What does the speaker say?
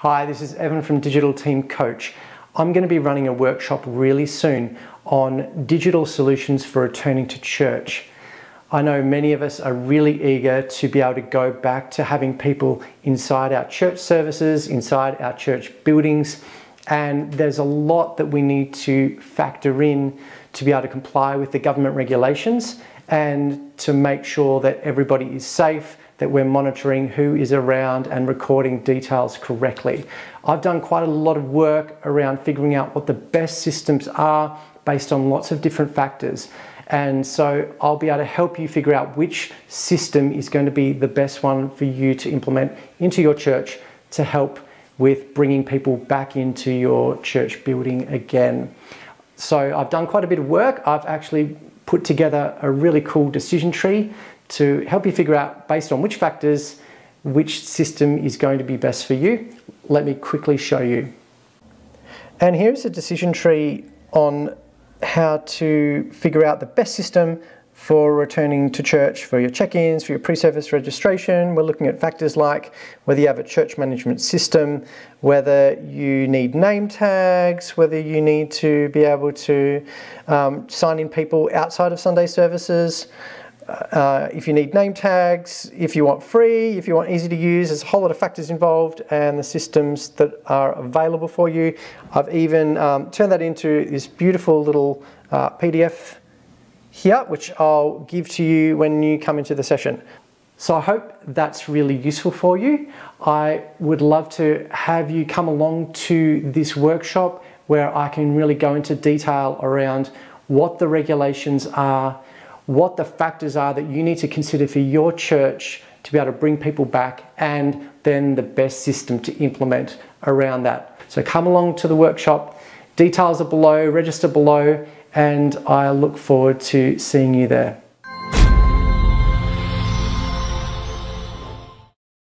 Hi, this is Evan from Digital Team Coach. I'm going to be running a workshop really soon on digital solutions for returning to church. I know many of us are really eager to be able to go back to having people inside our church services, inside our church buildings, and there's a lot that we need to factor in to be able to comply with the government regulations and to make sure that everybody is safe that we're monitoring who is around and recording details correctly. I've done quite a lot of work around figuring out what the best systems are based on lots of different factors. And so I'll be able to help you figure out which system is going to be the best one for you to implement into your church to help with bringing people back into your church building again. So I've done quite a bit of work. I've actually put together a really cool decision tree to help you figure out based on which factors which system is going to be best for you. Let me quickly show you. And here's a decision tree on how to figure out the best system for returning to church for your check-ins, for your pre-service registration. We're looking at factors like whether you have a church management system, whether you need name tags, whether you need to be able to um, sign in people outside of Sunday services, uh, if you need name tags, if you want free, if you want easy to use, there's a whole lot of factors involved and the systems that are available for you. I've even um, turned that into this beautiful little uh, PDF here, which I'll give to you when you come into the session. So I hope that's really useful for you. I would love to have you come along to this workshop where I can really go into detail around what the regulations are, what the factors are that you need to consider for your church to be able to bring people back and then the best system to implement around that. So come along to the workshop. Details are below, register below, and I look forward to seeing you there.